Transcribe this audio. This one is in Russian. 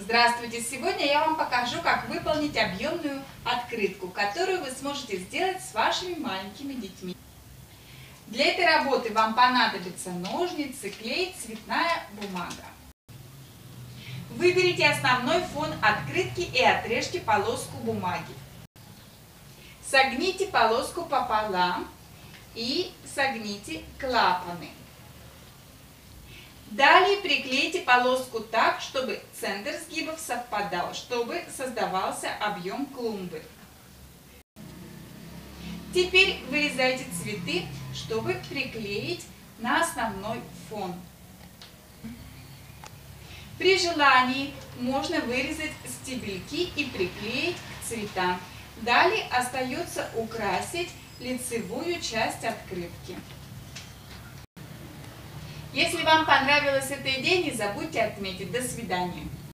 Здравствуйте! Сегодня я вам покажу, как выполнить объемную открытку, которую вы сможете сделать с вашими маленькими детьми. Для этой работы вам понадобятся ножницы, клей, цветная бумага. Выберите основной фон открытки и отрежьте полоску бумаги. Согните полоску пополам и согните клапаны. Далее приклейте полоску так, чтобы центр сгибов совпадал, чтобы создавался объем клумбы. Теперь вырезайте цветы, чтобы приклеить на основной фон. При желании можно вырезать стебельки и приклеить к цветам. Далее остается украсить лицевую часть открытки. Если вам понравилась эта идея, не забудьте отметить. До свидания.